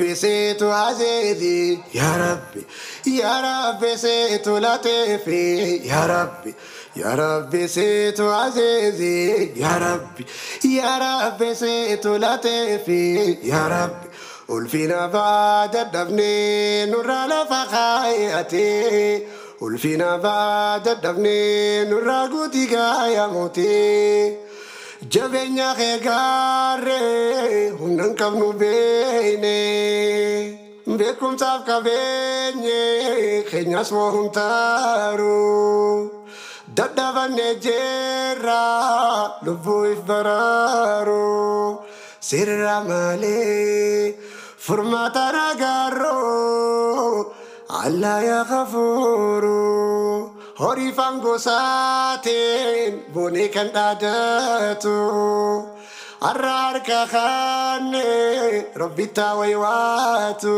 ربي سيت عزيزي. يا ربي يا ربي سيت لطيفي. يا ربي يا ربي سيت عزيزي. يا ربي يا ربي سيت لطيفي. يا ربي قل فينا بعد الدفن نور لفخايتي قل فينا بعد الدفن نور قوتي يا موتي. jabeenya kee Inni hin qabnu beekne beekumsaaf qabeenye keenyas moo hin taaru. Dadhabannee jeerra lubbuu if baraaru. Sirra malee furmaata nagaaroo Allah yaa kafuuru. Horii faangoo saateen boonee kan dhaadatu. عرار كخاني ربي تاويواتو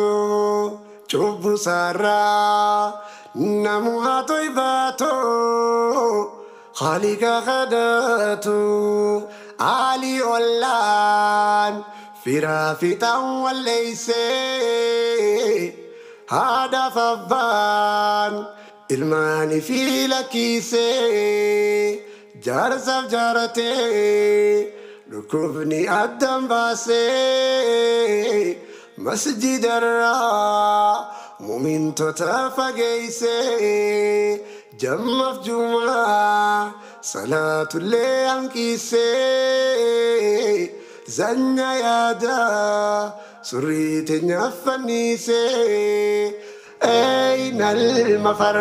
شوفو سارا نموها طيباتو خالي غداتو علي أولان في رافتا وليس هذا فبان إلماني في لكيسي جارزا جارتي dhukkubni addan baasee masjidarraa mumintota fageeysee jammaaf jumaa salaatullee hanqisee zanya yaadaa surrii teenyaaf fannisee أين المفر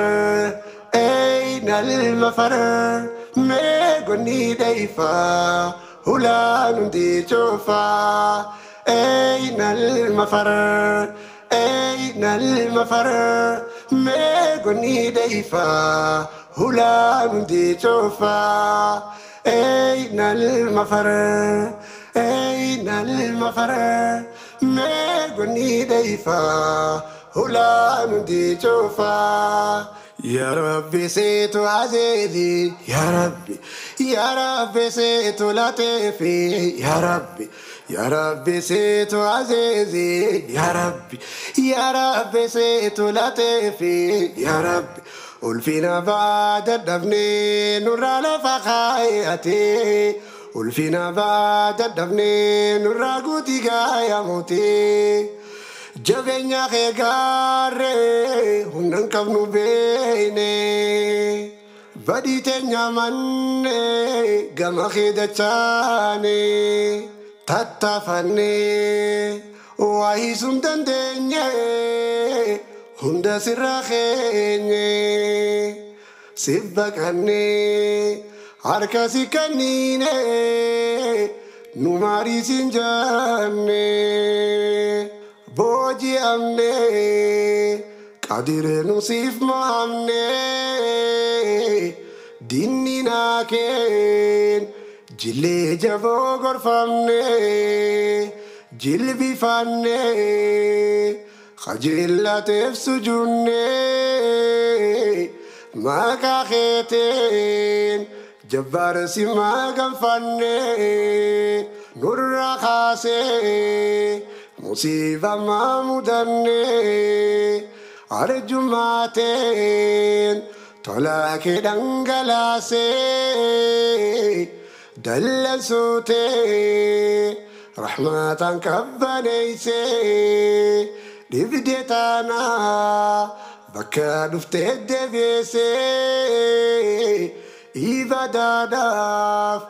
أين المفر ميغني ديفا هلا ندي شوفا أين المفر؟ أين المفر؟ ميغني ديفا. هلا ندي شوفا أين المفر؟ أين المفر؟ ميغني ديفا. هلا ندي شوفا يا ربي سيت عزيزي يا ربي يا ربي سيت لطيفي يا ربي يا ربي سيت عزيزي يا ربي يا ربي سيت لطيفي يا ربي. قل فينا بعد الدفن نور لفخايتي قل فينا بعد الدفن نور قوتي يا موتي. Jabeenya kee gaarree humnan qabnu beeyne badii teenya manne gama kee dachaane tattaafanne waa hiisuun dandeenye hunda sirra keenye sif baqanne harka si kanniine nu maarii siin amne Kadire nusif ma amne Dinni na ken Jille gor fanne jilbi fanne. Khajilla tef sujunne. Maka kheten. Jabbar sima gamfanne nur khasen. Kaasee musiiba maamudanne arjumaateen tolaa kee dhangalaasee dallansuutee rahmaataan qabbaneeysee dhibde taanaa bakka dhuftee deebiisee ibadaadhaaf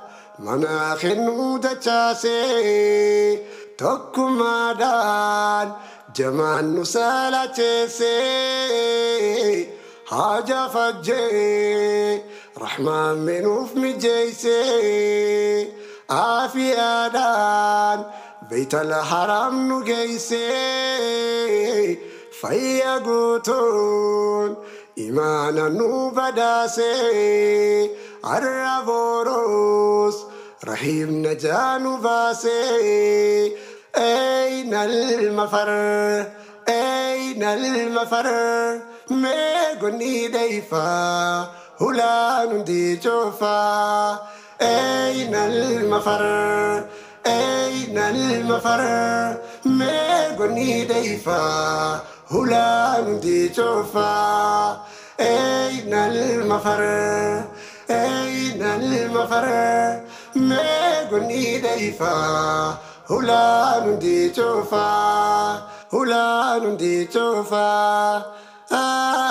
mana kennuu dachaasee تكمدان. جمال نسالتي حاجة فجي رحمن من وفم جيسي. آفي آدان بيت الحرام نجيسي. فيا قوتون إيمانا نوبداسي. عربوروس رحيم نجا نباسي أين المفر أين المفر ميغني ديفا هلا ندي شوفا أين المفر أين المفر meegonni dayfaa hulaan hundi coofaa eeynal mafara eeynal mafara meegonni dayfaa Hula nundi chofa, hula nundi chofa. Ah.